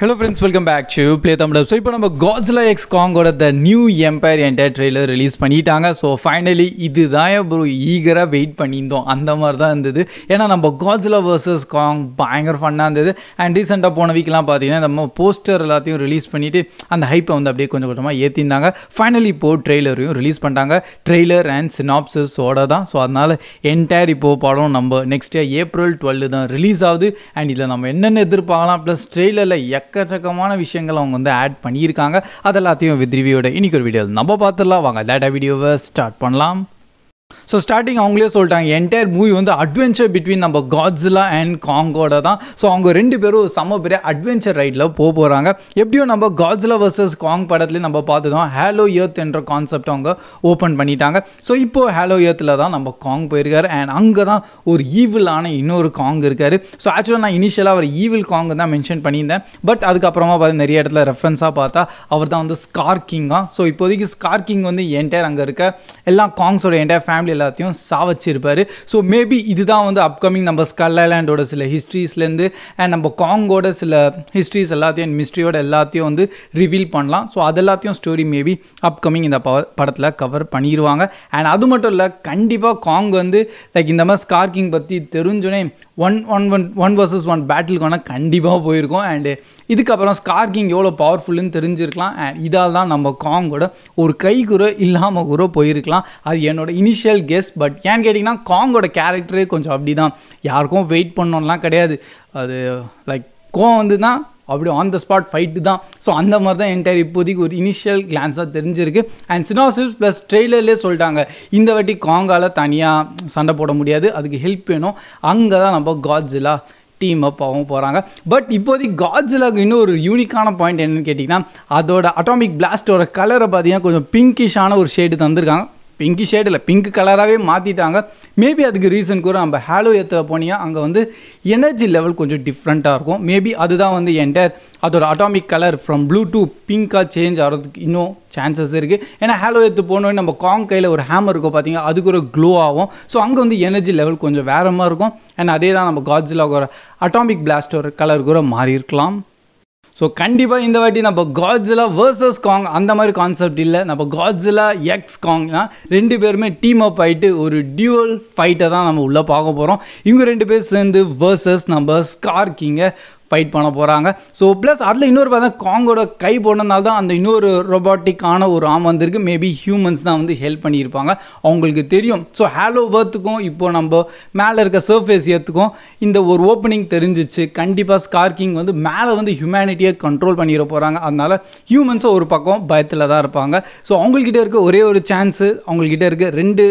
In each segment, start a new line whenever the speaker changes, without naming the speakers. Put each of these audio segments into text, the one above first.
Hello friends welcome back to play Tamil so இப்போ நம்ம Godzilla x காங்கோட the new empire entire trailer release பண்ணிட்டாங்க. So finally இதுதான் bro ஈகராக wait பண்ணியிருந்தோம். அந்த மாதிரி தான் இருந்தது. ஏன்னா நம்ம காட்ஸ்லா வர்சஸ் காங் பயங்கர ஃபன்னாக இருந்தது. அண்ட் ரீசெண்டாக போன வீக்லாம் பார்த்தீங்கன்னா நம்ம போஸ்டர் எல்லாத்தையும் ரிலீஸ் பண்ணிவிட்டு அந்த ஹைப்பை வந்து அப்படியே கொஞ்சம் கொஞ்சமாக ஏற்றிருந்தாங்க ஃபைனலி இப்போது ட்ரெய்லரையும் ரிலீஸ் பண்ணிட்டாங்க. ட்ரெய்லர் அண்ட் சினாப்சஸோட தான். ஸோ அதனால் என்டையர் இப்போது படம் நம்ம நெக்ஸ்ட் இயர் ஏப்ரல் டுவெல் தான் ரிலீஸ் ஆகுது. அண்ட் இதில் நம்ம என்னென்ன எதிர்பார்க்கலாம்? ப்ளஸ் ட்ரெய்லரில் எக் எக்கச்சக்கமான விஷயங்கள் அவங்க வந்து ஆட் பண்ணியிருக்காங்க. அது எல்லாத்தையும் வித் ரிவியோட இன்னைக்கு ஒரு வீடியோ நம்ம பார்த்துடலாம். வாங்க டேட்டா வீடியோவை ஸ்டார்ட் பண்ணலாம். ஸோ ஸ்டார்டிங் அவங்களே சொல்லிட்டாங்க என்டையர் மூவி வந்து அட்வென்ச்சர் பிட்வீன் நம்ம காட்ஸிலா அண்ட் காங்கோட தான். ஸோ அவங்க ரெண்டு பேரும் செம்ம பெரிய அட்வென்ச்சர் ரைடில் போக போகிறாங்க எப்படியோ நம்ம காட்ஸிலா வர்சஸ் காங் படத்துலேயும் நம்ம பார்த்துதோம் ஹேலோ எர்த் என்ற கான்செப்ட் அவங்க ஓப்பன் பண்ணிட்டாங்க. ஸோ இப்போது ஹேலோ எர்த்தில் தான் நம்ம காங் போயிருக்காரு. அண்ட் அங்கே தான் ஒரு ஈவிலான இன்னொரு காங் இருக்கார். ஸோ ஆக்சுவலாக நான் இனிஷியலாக அவர் ஈவில் காங் தான் மென்ஷன் பண்ணியிருந்தேன். பட் அதுக்கப்புறமா பார்த்து நிறைய இடத்துல ரெஃபரன்ஸாக பார்த்தா அவர் தான் வந்து ஸ்கார் கிங்கா ஸோ இப்போதைக்கு ஸ்கார் கிங் வந்து என்டையர் அங்கே இருக்க எல்லா காங்ஸோட என்டையர் ஃபேமிலி எல்லாத்தையும் சாவச்சிருப்பார். ஸோ மேபி இதுதான் வந்து அப்கமிங் நம்ம ஸ்கல்லாண்டோட சில ஹிஸ்ட்ரிஸ்லேருந்து அண்ட் நம்ம காங்கோட சில ஹிஸ்ட்ரிஸ் எல்லாத்தையும் மிஸ்ட்ரியோட எல்லாத்தையும் வந்து ரிவீல் பண்ணலாம். ஸோ அது எல்லாத்தையும் ஸ்டோரி மேபி அப்கமிங் இந்த ப படத்தில் கவர் பண்ணிடுவாங்க அண்ட் அது மட்டும் இல்லை கண்டிப்பாக காங் வந்து லைக் இந்த மாதிரி ஸ்கார்கிங் பற்றி தெரிஞ்சுனே one one one one versus one பேட்டிலுக்கு வேணால் கண்டிப்பாக போயிருக்கோம். அண்டு இதுக்கப்புறம் ஸ்கார்கிங் எவ்வளோ பவர்ஃபுல்லுன்னு தெரிஞ்சிருக்கலாம். அண்ட் இதால் தான் நம்ம காங்கோட ஒரு கை குறை இல்லாமல் கூட போயிருக்கலாம். அது என்னோட இனிஷியல் கெஸ் பட் ஏன்னு கேட்டிங்கன்னா காங்கோட கேரக்டரே கொஞ்சம் அப்படி தான் யாருக்கும் வெயிட் பண்ணோம்லாம் கிடையாது. அது லைக் கோவம் வந்து தான் அப்படி ஆன் த ஸ்பாட் ஃபைட்டு தான். ஸோ அந்த மாதிரி தான் என்டையர் இப்போதைக்கு ஒரு இனிஷியல் கிளான்ஸாக தெரிஞ்சிருக்கு. அண்ட் சினாசிப்ஸ் ப்ளஸ் ட்ரெய்லர்லேயே சொல்லிட்டாங்க. இந்த வாட்டி காங்கால் தனியாக சண்டை போட முடியாது. அதுக்கு ஹெல்ப் வேணும். அங்கே தான் நம்ம காட்ஸிலா டீம் அப் ஆகவும் போகிறாங்க பட் இப்போதைக்கு காட்ஸிலாக்கு இன்னும் ஒரு யூனிக்கான பாயிண்ட் என்னன்னு கேட்டிங்கன்னா அதோட அட்டாமிக் பிளாஸ்டோட கலரை பார்த்தீங்கன்னா கொஞ்சம் பிங்கிஷான ஒரு ஷேடு தந்திருக்காங்க. பிங்க் ஷேடில் பிங்க் கலராகவே மாற்றிட்டாங்க மேபி அதுக்கு ரீசன் கூட நம்ம ஹேலோ ஏத்தில் போனீங்கன்னா அங்கே வந்து எனர்ஜி லெவல் கொஞ்சம் டிஃப்ரெண்ட்டாக இருக்கும். மேபி அதுதான் வந்து என்டர் அதோட atomic colour from blue to பிங்காக change ஆகிறதுக்கு இன்னும் சான்சஸ் இருக்குது ஏன்னா ஹாலோ ஏத்து போனோடனே நம்ம காங் கையில் ஒரு ஹேமர் இருக்கும் பார்த்தீங்கன்னா அதுக்கு ஒரு க்ளோ ஆகும். ஸோ அங்கே வந்து எனர்ஜி லெவல் கொஞ்சம் வேறு மாதிரி இருக்கும். அண்ட் அதே தான் நம்ம காட்ஜிலாக ஒரு அட்டாமிக் பிளாஸ்டோட கலர் கூட மாறி இருக்கலாம் ஸோ கண்டிப்பாக இந்த வாட்டி நம்ம காட்ஸிலா வர்சஸ் காங் அந்த மாதிரி கான்செப்ட் இல்லை. நம்ம காட்ஸிலா எக்ஸ் காங்னா ரெண்டு பேருமே டீம் அப் ஆகிட்டு ஒரு டியூவல் ஃபைட்டை தான் நம்ம உள்ளே பார்க்க போகிறோம் இவங்க ரெண்டு பேர் சேர்ந்து வேர்சஸ் நம்ம ஸ்கார் கிங்கை ஃபைட் பண்ண போகிறாங்க ஸோ ப்ளஸ் அதில் இன்னொரு பார்த்தா காங்கோட கை போனதுனால தான் அந்த இன்னொரு ரொபாட்டிக்கான ஒரு ஆம் வந்திருக்கு. மேபி ஹியூமன்ஸ் தான் வந்து ஹெல்ப் பண்ணியிருப்பாங்க. அவங்களுக்கு தெரியும். ஸோ ஹேலோ வர்த்துக்கும் இப்போது நம்ம மேலே இருக்க சர்ஃபேஸ் ஏற்றுக்கும் இந்த ஒரு ஓப்பனிங் தெரிஞ்சிச்சு. கண்டிப்பாக ஸ்கார்கிங் வந்து மேலே வந்து ஹியூமனிட்டியை கண்ட்ரோல் பண்ணிட போகிறாங்க அதனால் ஹியூமன்ஸும் ஒரு பக்கம் பயத்தில் தான் இருப்பாங்க. ஸோ அவங்கக்கிட்ட இருக்க ஒரே ஒரு சான்ஸு அவங்கக்கிட்ட இருக்க ரெண்டு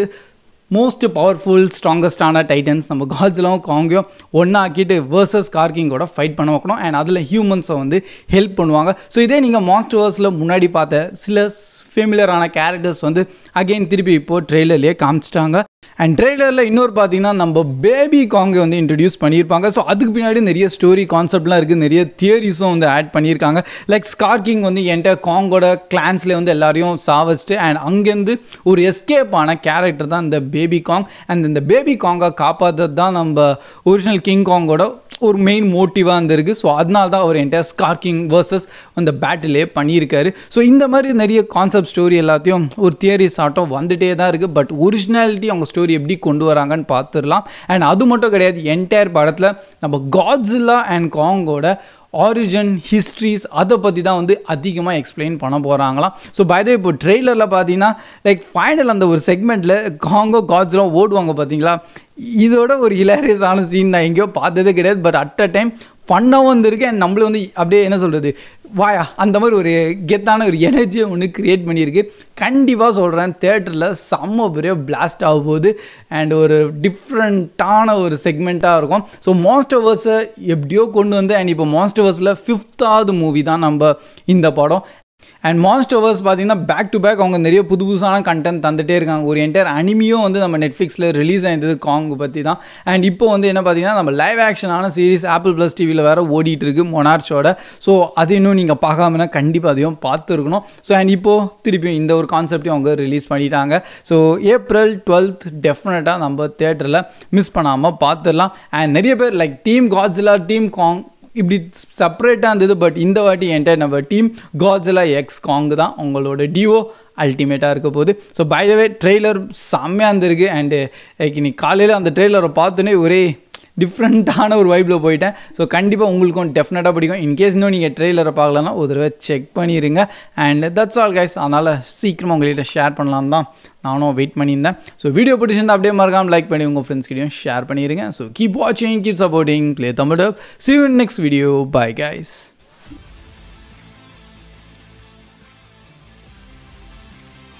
மோஸ்ட் பவர்ஃபுல் ஸ்ட்ராங்கஸ்டான டைட்டன்ஸ் நம்ம காட்ஸ்லாம் காங்கையும் ஒன்றா ஆக்கிட்டு வேர்சஸ் கார்கிங்கோட ஃபைட் பண்ண வைக்கணும். அண்ட் அதில் ஹியூமன்ஸை வந்து ஹெல்ப் பண்ணுவாங்க. ஸோ இதே நீங்கள் மாஸ்டர்ஸில் முன்னாடி பார்த்த சில ஃபெமிலியரான கேரக்டர்ஸ் வந்து அகெயின் திருப்பி இப்போது ட்ரெய்லர்லேயே காமிச்சிட்டாங்க. அண்ட் ட்ரெய்லரில் இன்னொரு பார்த்தீங்கன்னா நம்ம பேபி காங்கை வந்து இன்ட்ரடியூஸ் பண்ணியிருப்பாங்க. ஸோ அதுக்கு பின்னாடி நிறைய ஸ்டோரி கான்செப்ட்லாம் இருக்குது நிறைய தியரிஸும் வந்து ஆட் பண்ணியிருக்காங்க. லைக் ஸ்கார்கிங் வந்து என்கிட்ட காங்கோட கிளான்ஸில் வந்து எல்லாரையும் சாவச்சிட்டு அண்ட் அங்கேருந்து ஒரு எஸ்கேப் ஆன கேரக்டர் தான் இந்த பேபி காங் அண்ட் இந்த பேபி காங்கை காப்பாற்றது தான் நம்ம ஒரிஜினல் கிங் காங்கோட ஒரு மெயின் மோட்டிவாக இருந்திருக்கு. ஸோ அதனால தான் அவர் என்கிட்ட ஸ்கார்கிங் வர்சஸ் அந்த பேட்டிலே பண்ணியிருக்காரு. ஸோ இந்த மாதிரி நிறைய கான்செப்ட் ஸ்டோரி எல்லாத்தையும் ஒரு தியரிஸ் ஆட்டம் வந்துட்டே தான் இருக்குது பட் ஒரிஜினாலிட்டி அவங்க ஸ்டோரி எப்படி கொண்டு வராங்கன்னு பார்த்துடலாம். அண்ட் அது மட்டும் கிடையாது என்டையர் படத்தில் நம்ம காட்ஸில்லா அண்ட் காங்கோட ஆரிஜின் ஹிஸ்ட்ரிஸ் அதை பற்றி தான் வந்து அதிகமாக எக்ஸ்பிளைன் பண்ண போகிறாங்களாம் ஸோ பயதே இப்போ ட்ரெய்லரில் பார்த்தீங்கன்னா லைக் ஃபைனல் அந்த ஒரு செக்மெண்ட்டில் காங்கோ காட்ஸ்லாம் ஓடுவாங்க பார்த்தீங்களா? இதோட ஒரு ஹிலாரியஸான சீன் நான் எங்கேயோ பார்த்ததே கிடையாது பட் அட் அ டைம் ஃபன்னாகவும் வந்திருக்கு அண்ட் வந்து அப்படியே என்ன சொல்கிறது வாயா அந்த மாதிரி ஒரு கெத்தான ஒரு எனர்ஜியை ஒன்று க்ரியேட் பண்ணியிருக்கு. கண்டிப்பாக சொல்கிறேன் தேட்டரில் செம்ம பெரிய பிளாஸ்ட் ஆக போகுது. அண்ட் ஒரு டிஃப்ரெண்ட்டான ஒரு செக்மெண்ட்டாக இருக்கும். ஸோ மாஸ்டர்வர்ஸை எப்படியோ கொண்டு வந்து அண்ட் இப்போ மாஸ்டர்வர்ஸில் ஃபிஃப்த்தாவது மூவி தான் நம்ம இந்த படம். அண்ட் மான்ஸ்டர்வர்ஸ் பார்த்தீங்கன்னா பேக் டு பேக் அவங்க நிறைய புது புதுசான கண்டென்ட் தந்துகிட்டே இருக்காங்க. ஒரு என்டையர் அனிமியும் வந்து நம்ம நெட்ஃப்ளிக்ஸில் ரிலீஸ் ஆயிருந்தது காங் பற்றி தான் அண்ட் இப்போ வந்து என்ன பார்த்தீங்கன்னா நம்ம லைவ் ஆக்ஷனான சீரிஸ் ஆப்பிள் ப்ளஸ் டிவியில் வேறு ஓடிட்டு இருக்கு மொனார்ச்சோட ஸோ அது இன்னும் நீங்கள் பார்க்காமனா கண்டிப்பாக அதையும் பார்த்துருக்கணும். ஸோ அண்ட் இப்போது திருப்பியும் இந்த ஒரு கான்செப்டையும் அவங்க ரிலீஸ் பண்ணிட்டாங்க. ஸோ ஏப்ரல் டுவெல்த் டெஃபினட்டாக நம்ம தேட்டரில் மிஸ் பண்ணாமல் பார்த்துடலாம். அண்ட் நிறைய பேர் like team Godzilla team Kong இப்படி செப்பரேட்டாக இருந்தது பட் இந்த வாட்டி என்டையர் நம்ம டீம் காஜலா எக்ஸ் காங் தான் உங்களோட டிஓ அல்டிமேட்டாக இருக்க போகுது. So by the way trailer செம்மையாக இருந்திருக்கு அண்டு இன்னைக்கு காலையில் அந்த ட்ரெய்லரை பார்த்தோன்னே ஒரே டிஃப்ரெண்ட்டான ஒரு வைப்பில் போயிட்டேன். ஸோ கண்டிப்பாக உங்களுக்கும் டெஃபினட்டாக பிடிக்கும். இன்கேஸ் இன்னும் நீங்கள் ட்ரெய்லரை பார்க்கலன்னா ஒரு தடவை செக் பண்ணிடுங்க அண்ட் தட்ஸ் ஆல் கைஸ் அதனால் சீக்கிரமாக உங்கள்கிட்ட ஷேர் பண்ணலாம் தான் நானும் வெயிட் பண்ணியிருந்தேன். ஸோ வீடியோ பிடிச்சிருந்தா அப்படியே மறக்காமல் லைக் பண்ணி உங்கள் ஃப்ரெண்ட்ஸ்கிட்டையும் ஷேர் பண்ணிடுங்க ஸோ கீப் வாட்சிங் keep supporting play Tamil see next video bye guys